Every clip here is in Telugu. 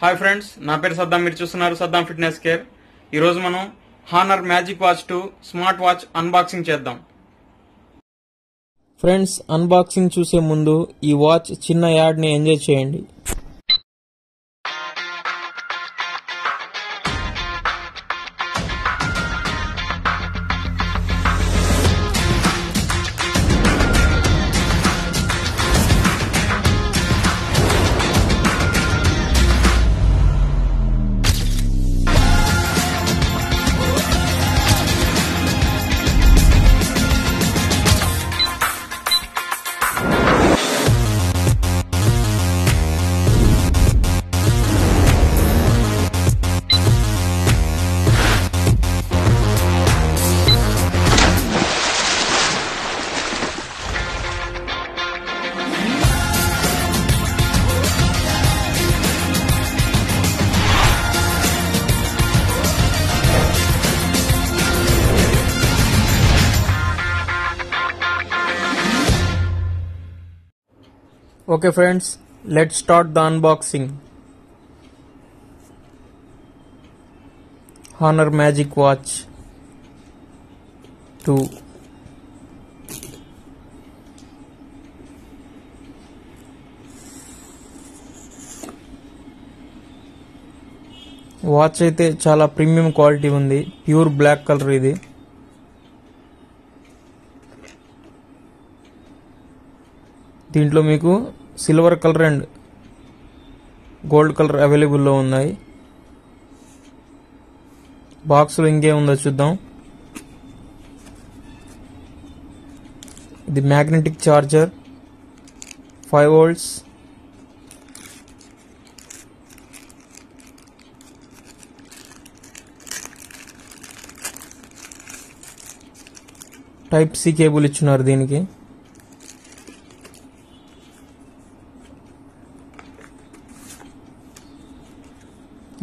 హాయ్ ఫ్రెండ్స్ నా పేరు సద్దాం. మీరు చూస్తున్నారు సద్దాం ఫిట్నెస్ కేర్ ఈరోజు మనం Honor magic watch two smart watch unboxing చేద్దాం. ఫ్రెండ్స్ అన్బాక్సింగ్ చూసే ముందు ఈ వాచ్ చిన్న యాడ్ని ఎంజాయ్ చేయండి. Okay friends let start the unboxing Honor magic watch two watch అయితే చాలా ప్రీమియం క్వాలిటీ ఉంది. ప్యూర్ బ్లాక్ కలర్ ఇది. దీంట్లో మీకు silver colour and gold colour అవైలబుల్లో ఉన్నాయి. బాక్స్లో ఇంకేముందో చూద్దాం. ఇది magnetic charger. Five volts. Type C cable ఇచ్చున్నారు దీనికి.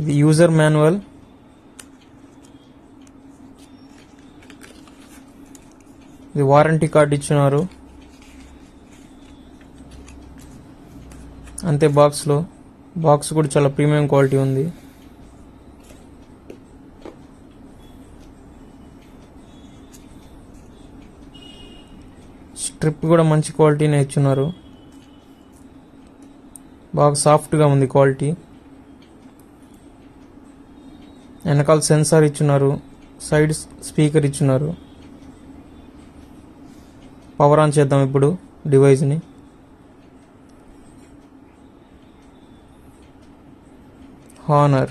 ఇది యూజర్ మాన్యువల్ ఇది వారంటీ కార్డ్ ఇచ్చినారు. అంతే బాక్స్లో బాక్స్ కూడా చాలా ప్రీమియం క్వాలిటీ ఉంది. స్ట్రిప్ కూడా మంచి క్వాలిటీనే ఇచ్చున్నారు బాగా సాఫ్ట్గా ఉంది క్వాలిటీ వెనకాల సెన్సార్ ఇచ్చున్నారు సైడ్ స్పీకర్ ఇచ్చున్నారు. పవర్ ఆన్ చేద్దాం ఇప్పుడు డివైస్ని హానర్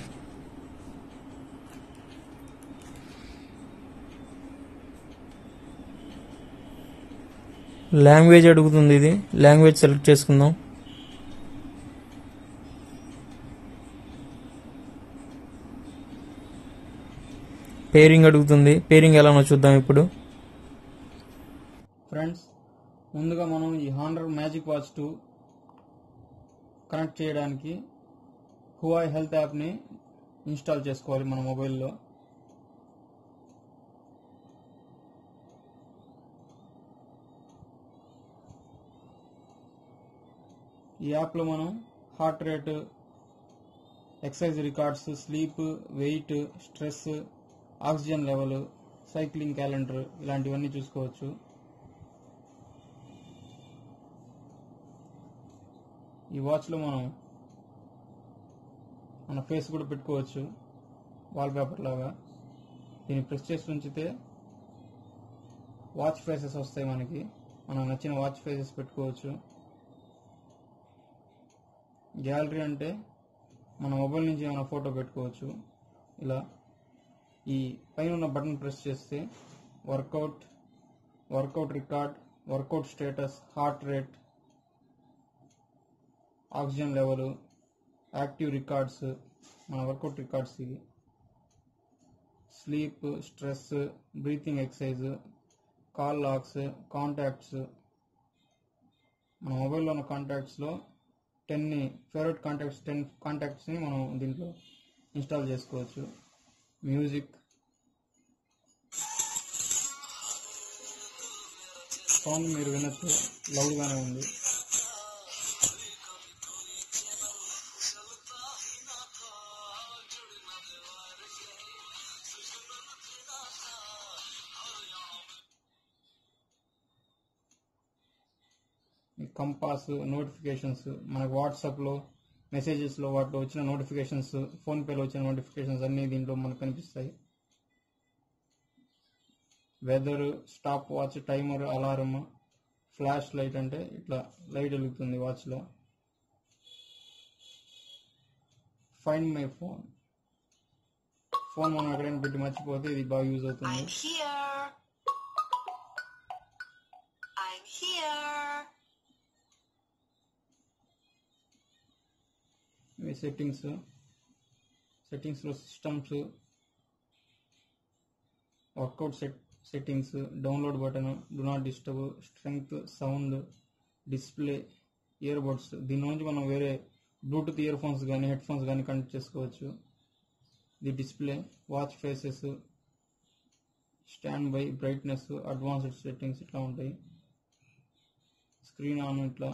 లాంగ్వేజ్ అడుగుతుంది ఇది. లాంగ్వేజ్ సెలెక్ట్ చేసుకుందాం. పేరింగ్ అడుగుతుంది. పేరింగ్ ఎలానో చూద్దాం ఇప్పుడు. ఫ్రెండ్స్ ముందుగా మనం ఈ Honor Magic Watch two connect చేయడానికి హువాయ్ హెల్త్ యాప్ని ఇన్స్టాల్ చేసుకోవాలి మన మొబైల్లో ఈ యాప్లో మనం heart rate exercise records sleep weight stress oxygen level cycling calendar ఇలాంటివన్నీ చూసుకోవచ్చు. ఈ వాచ్లో మనం మన ఫేస్ కూడా పెట్టుకోవచ్చు వాల్పేపర్ లాగా దీన్ని ప్రెస్ చేసి ఉంచితే వాచ్ ఫేసెస్ వస్తాయి మనకి. మనం నచ్చిన వాచ్ ఫేసెస్ పెట్టుకోవచ్చు. గ్యాలరీ అంటే మన మొబైల్ నుంచి ఏమైనా ఫోటో పెట్టుకోవచ్చు. ఇలా ఈ పైన ఉన్న బటన్ ప్రెస్ చేస్తే workout workout record workout status heart rate oxygen level active records మన వర్కౌట్ రికార్డ్స్ ఇవి. Sleep stress breathing exercise call logs contacts. మన మొబైల్లో ఉన్న కాంటాక్ట్స్లో టెన్ని ఫేవరెట్ కాంటాక్ట్స్ టెన్ కాంటాక్ట్స్ని మనం దీంట్లో ఇన్స్టాల్ చేసుకోవచ్చు. మ్యూజిక్. సాంగ్ మీరు వినొచ్చు లౌడ్గానే ఉంది. కంపాస్ నోటిఫికేషన్స్ మనకు వాట్సాప్లో మెసేజెస్లో వాటిలో వచ్చిన నోటిఫికేషన్స్ ఫోన్పేలో వచ్చిన నోటిఫికేషన్స్ అన్నీ దీంట్లో మనకు కనిపిస్తాయి. Weather stopwatch timer alarm flashlight అంటే ఇట్లా లైట్ వెలుగుతుంది వాచ్లో ఫైండ్ మై ఫోన్ ఫోన్ మనం ఎక్కడైనా పెట్టి మర్చిపోతే ఇది బాగా యూజ్ అవుతుంది. ఇవి settings సెట్టింగ్స్లో systems workout set settings download button do not disturb strength sound display ear buds దీని నుంచి మనం వేరే బ్లూటూత్ ఇయర్ ఫోన్స్ కానీ హెడ్ ఫోన్స్ కానీ కనెక్ట్ చేసుకోవచ్చు. The display watch faces stand by brightness advanced settings ఇట్లా ఉంటాయి. స్క్రీన్ ఆన్ ఇట్లా.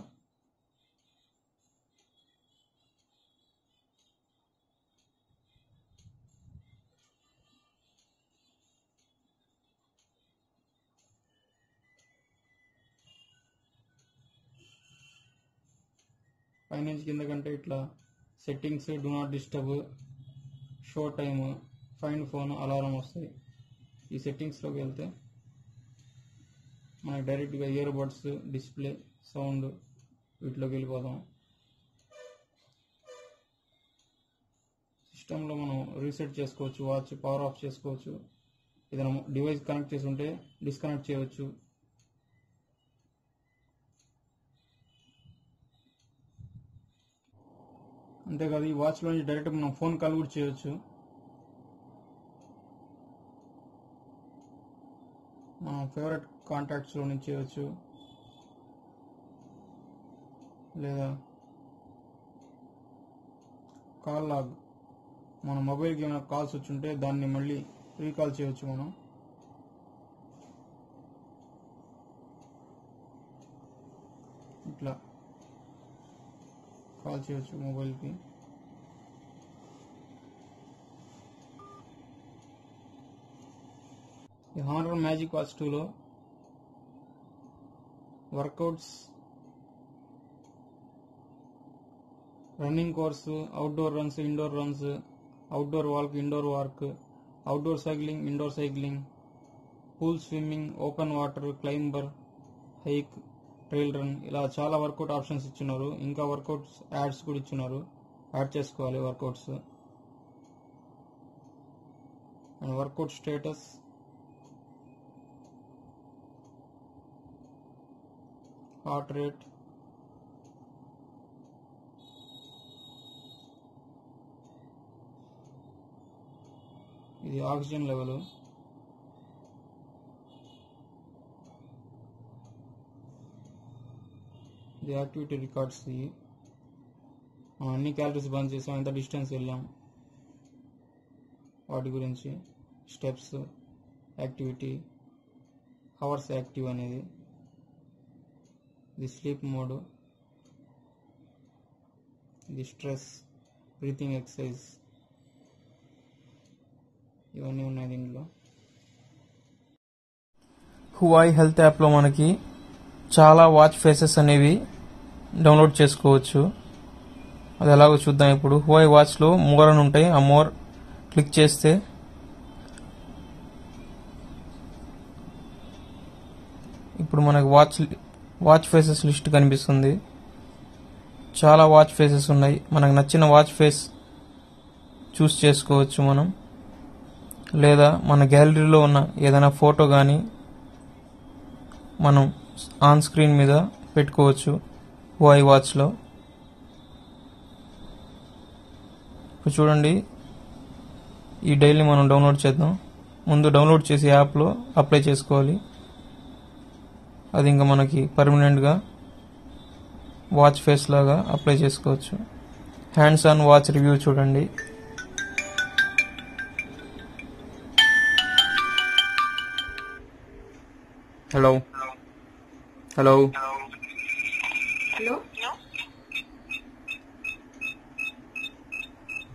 పైనుంచి కింద కంటే ఇట్లా settings do not disturb show time find phone alarm వస్తాయి. ఈ సెట్టింగ్స్లోకి వెళ్తే మనకి డైరెక్ట్గా ఇయర్ బడ్స్ డిస్ప్లే సౌండ్ వీటిలోకి వెళ్ళిపోతాం. సిస్టంలో మనం రీసెట్ చేసుకోవచ్చు వాచ్ పవర్ ఆఫ్ చేసుకోవచ్చు. ఏదైనా డివైస్ కనెక్ట్ చేసి ఉంటే డిస్కనెక్ట్ చేయవచ్చు. అంతేకాదు ఈ వాచ్లో నుంచి డైరెక్ట్ మనం ఫోన్ కాల్ కూడా చేయొచ్చు. మన ఫేవరెట్ కాంటాక్ట్స్లో నుంచి చేయొచ్చు. లేదా కాల్ లాగ్ మన మొబైల్కి ఏమైనా కాల్స్ వచ్చుంటే దాన్ని మళ్ళీ రీకాల్ చేయొచ్చు మనం. कॉल चेयर मोबाइल की। हॉनर हाँ magic watch two workout ring courses outdoor run indoor run outdoor walk indoor walk outdoor cycle indoor cycle pool swimming, open water climber hike trail run. ఇలా చాలా వర్కౌట్ ఆప్షన్స్ ఇచ్చినారు ఇంకా వర్కౌట్స్ యాడ్స్ కూడా ఇచ్చినారు యాడ్ చేసుకోవాలి workouts. And workout status. Heart rate. ఇది oxygen level. The activity records మనం అన్ని క్యాలరీస్ బంద్ చేసాం. ఎంత డిస్టెన్స్ వెళ్ళాం? వాటి గురించి స్టెప్స్ యాక్టివిటీ హవర్స్ యాక్టివ్ అనేది the sleep mode the stress breathing exercise ఇవన్నీ ఉన్నాయి దీంట్లో. హువాయి హెల్త్ యాప్లో మనకి చాలా వాచ్ ఫేసెస్ అనేవి డౌన్లోడ్ చేసుకోవచ్చు. అది ఎలాగో చూద్దాం ఇప్పుడు. హువై వాచ్లో మోర్ అని ఉంటాయి. ఆ మోర్ క్లిక్ చేస్తే ఇప్పుడు మనకు వాచ్ వాచ్ ఫేసెస్ లిస్ట్ కనిపిస్తుంది. చాలా వాచ్ ఫేసెస్ ఉన్నాయి. మనకు నచ్చిన వాచ్ ఫేస్ చూస్ చేసుకోవచ్చు మనం. లేదా మన గ్యాలరీలో ఉన్న ఏదైనా ఫోటో కానీ మనం ఆన్ స్క్రీన్ మీద పెట్టుకోవచ్చు. వాయి వాచ్లో ఇప్పుడు చూడండి. ఈ డైలీ మనం డౌన్లోడ్ చేద్దాం. ముందు డౌన్లోడ్ చేసి యాప్లో అప్లై చేసుకోవాలి. అది ఇంకా మనకి పర్మనెంట్గా వాచ్ ఫేస్ లాగా అప్లై చేసుకోవచ్చు. హ్యాండ్స్ ఆన్ వాచ్ రివ్యూ చూడండి. హలో హలో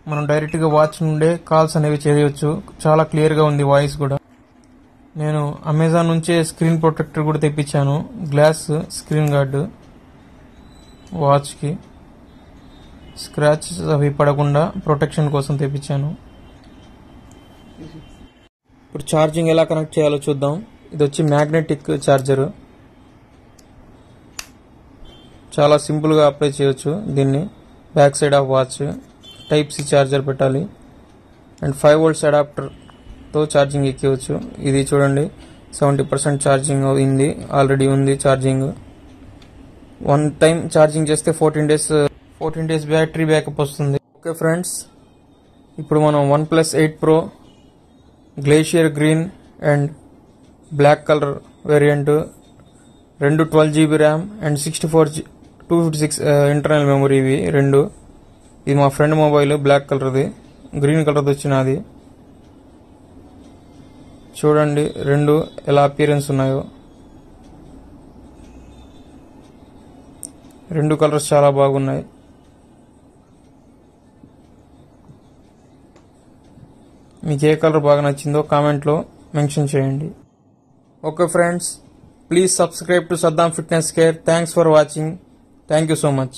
మనం డైరెక్ట్గా వాచ్ నుండే కాల్స్ అనేవి చేయవచ్చు చాలా క్లియర్గా ఉంది వాయిస్ కూడా. నేను అమెజాన్ నుంచే స్క్రీన్ ప్రొటెక్టర్ కూడా తెప్పించాను. గ్లాస్ స్క్రీన్ గార్డ్ వాచ్కి స్క్రాచెస్ అవి పడకుండా ప్రొటెక్షన్ కోసం తెప్పించాను. ఇప్పుడు ఛార్జింగ్ ఎలా కనెక్ట్ చేయాలో చూద్దాం. ఇది వచ్చి మ్యాగ్నెటిక్ ఛార్జరు చాలా సింపుల్గా అప్లై చేయొచ్చు దీన్ని. Back side of watch type C charger పెట్టాలి. అండ్ ఫైవ్ వోల్ట్స్ అడాప్టర్తో ఛార్జింగ్ ఎక్కివచ్చు. ఇది చూడండి సెవెంటీ పర్సెంట్ ఛార్జింగ్ అయింది ఆల్రెడీ ఉంది ఛార్జింగ్. వన్ టైం ఛార్జింగ్ చేస్తే fourteen days fourteen days battery backup వస్తుంది. ఓకే ఫ్రెండ్స్ ఇప్పుడు మనం one plus eight pro glacier green and black colour variant రెండు twelve GB RAM and sixty four G two fifty six internal memory ఇవి రెండు. ఇది మా ఫ్రెండ్ మొబైల్ బ్లాక్ కలర్ది గ్రీన్ కలర్ది వచ్చినది. చూడండి రెండు ఎలా అపియరెన్స్ ఉన్నాయో. రెండు కలర్స్ చాలా బాగున్నాయి. మీకు ఏ కలర్ బాగా నచ్చిందో కామెంట్లో మెన్షన్ చేయండి. Okay friends please subscribe to Saddam fitness care. Thanks for watching thank you so much